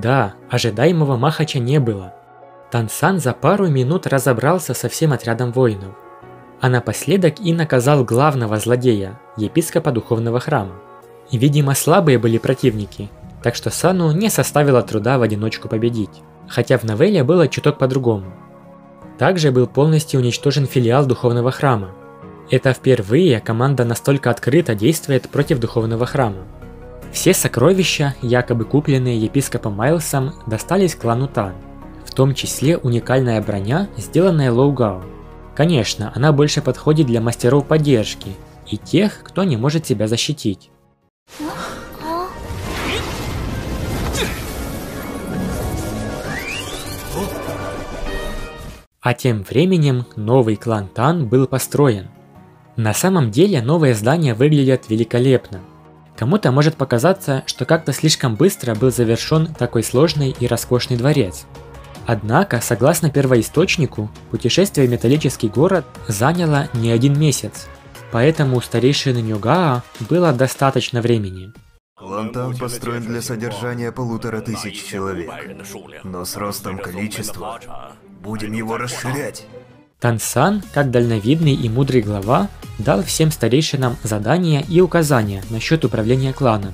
Да, ожидаемого Махача не было. Тансан за пару минут разобрался со всем отрядом воинов. А напоследок и наказал главного злодея, епископа духовного храма. И, видимо, слабые были противники, так что Сану не составило труда в одиночку победить. Хотя в новелле было чуток по-другому. Также был полностью уничтожен филиал духовного храма. Это впервые команда настолько открыто действует против духовного храма. Все сокровища, якобы купленные епископом Майлсом, достались клану Тан, в том числе уникальная броня, сделанная Лоугао. Конечно, она больше подходит для мастеров поддержки и тех, кто не может себя защитить. А тем временем новый клан Тан был построен. На самом деле новые здания выглядят великолепно. Кому-то может показаться, что как-то слишком быстро был завершен такой сложный и роскошный дворец. Однако, согласно первоисточнику, путешествие в металлический город заняло не один месяц, поэтому у старейшины Нюгаа было достаточно времени. Лантан построен для содержания полутора тысяч человек, но с ростом количества Будем его расширять. Тансан, как дальновидный и мудрый глава, дал всем старейшинам задания и указания насчет управления кланом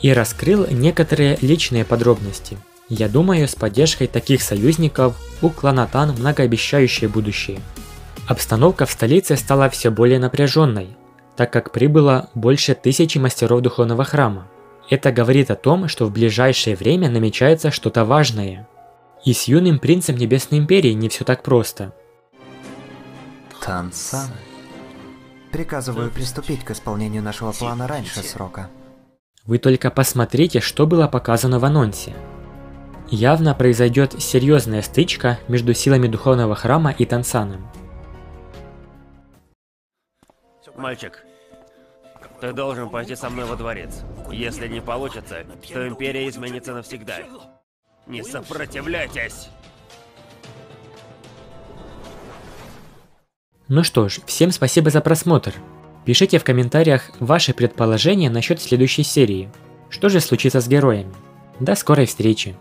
и раскрыл некоторые личные подробности. Я думаю, с поддержкой таких союзников у клана Тан многообещающее будущее. Обстановка в столице стала все более напряженной, так как прибыло больше тысячи мастеров духовного храма. Это говорит о том, что в ближайшее время намечается что-то важное – и с юным принцем Небесной Империи не все так просто. Тансан. Приказываю приступить к исполнению нашего плана раньше срока. Вы только посмотрите, что было показано в анонсе. Явно произойдет серьезная стычка между силами Духовного Храма и Тансаном. Мальчик, ты должен пойти со мной во дворец. Если не получится, то Империя изменится навсегда. Не сопротивляйтесь! Ну что ж, всем спасибо за просмотр. Пишите в комментариях ваши предположения насчет следующей серии. Что же случится с героями? До скорой встречи!